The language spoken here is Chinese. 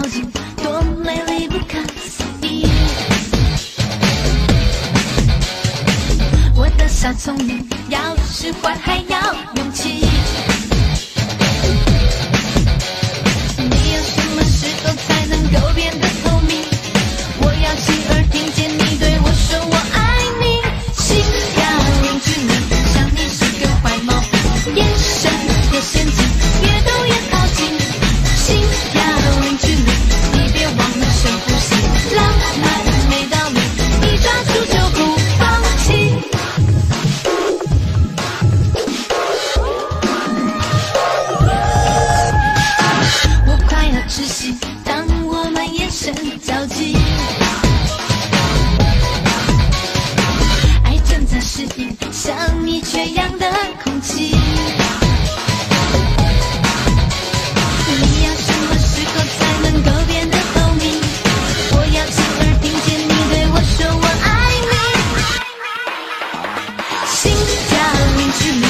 靠近，多美丽不可思议。我的小聪明，要使坏还要勇气。真着急，爱正在适应像你缺氧的空气。你要什么时候才能够变得透明？我要亲耳听见你对我说我爱你。心跳凝聚每。